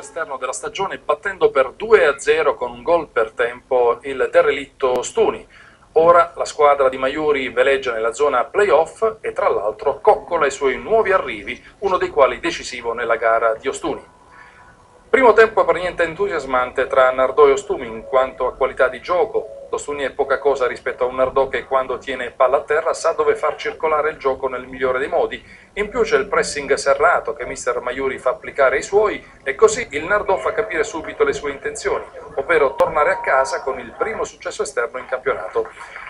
esterno della stagione battendo per 2-0 con un gol per tempo il derelitto Stuni. Ora la squadra di Maiuri veleggia nella zona playoff e tra l'altro coccola i suoi nuovi arrivi, uno dei quali decisivo nella gara di Ostuni. Primo tempo per niente entusiasmante tra Nardò e Ostuni in quanto a qualità di gioco, lo Stuni è poca cosa rispetto a un Nardò che quando tiene palla a terra sa dove far circolare il gioco nel migliore dei modi. In più c'è il pressing serrato che mister Maiuri fa applicare ai suoi e così il Nardò fa capire subito le sue intenzioni, ovvero tornare a casa con il primo successo esterno in campionato.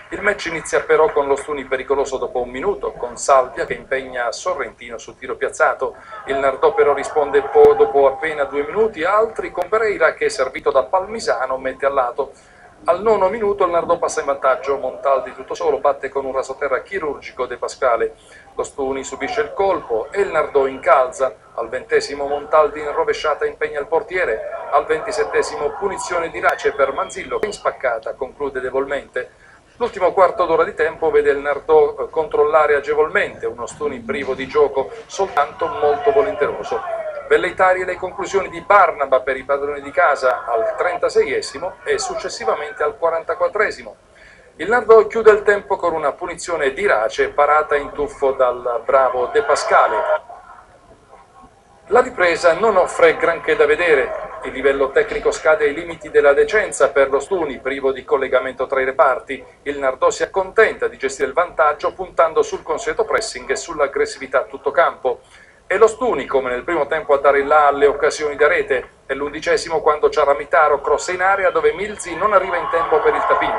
Il match inizia però con lo Stuni pericoloso dopo un minuto, con Salvia che impegna Sorrentino sul tiro piazzato. Il Nardò però risponde dopo appena due minuti, altri con Pereira che servito da Palmisano mette a lato. Al nono minuto il Nardò passa in vantaggio, Montaldi tutto solo batte con un rasoterra chirurgico De Pasquale. Lo Stuni subisce il colpo e il Nardò incalza. Al ventesimo Montaldi in rovesciata impegna il portiere. Al ventisettesimo punizione di Race per Manzillo in spaccata conclude debolmente. L'ultimo quarto d'ora di tempo vede il Nardò eh, controllare agevolmente uno Stuni privo di gioco, soltanto molto volenteroso. Velleitarie le conclusioni di Barnaba per i padroni di casa al 36esimo e successivamente al 44esimo. Il Nardò chiude il tempo con una punizione di Race parata in tuffo dal bravo De Pascale. La ripresa non offre granché da vedere, il livello tecnico scade ai limiti della decenza per lo Stuni, privo di collegamento tra i reparti. Il Nardò si accontenta di gestire il vantaggio puntando sul consueto pressing e sull'aggressività a tutto campo. E lo Stuni, come nel primo tempo, a dare il là alle occasioni da rete. È l'undicesimo quando Ciaramitaro crossa in area dove Milzi non arriva in tempo per il tapin.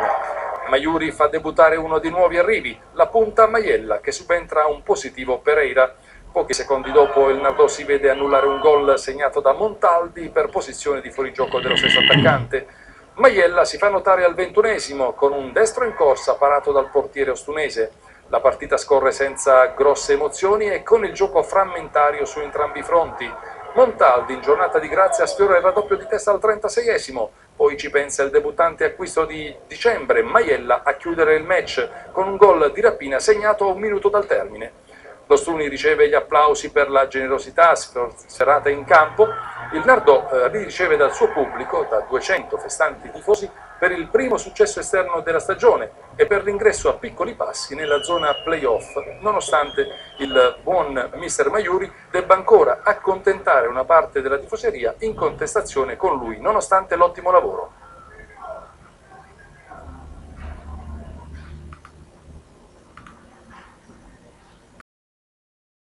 Maiuri fa debuttare uno dei nuovi arrivi, la punta Maiella, che subentra un positivo Pereira. Pochi secondi dopo il Nardò si vede annullare un gol segnato da Montaldi per posizione di fuorigioco dello stesso attaccante. Maiella si fa notare al ventunesimo con un destro in corsa parato dal portiere ostunese. La partita scorre senza grosse emozioni e con il gioco frammentario su entrambi i fronti. Montaldi in giornata di grazia sfiora il raddoppio di testa al 36esimo, poi ci pensa il debuttante acquisto di dicembre, Maiella, a chiudere il match con un gol di rapina segnato a un minuto dal termine. Lo riceve gli applausi per la generosità sferrata in campo. Il Nardò eh, li riceve dal suo pubblico, da 200 festanti tifosi, per il primo successo esterno della stagione e per l'ingresso a piccoli passi nella zona playoff, nonostante il buon mister Maiuri debba ancora accontentare una parte della tifoseria in contestazione con lui, nonostante l'ottimo lavoro.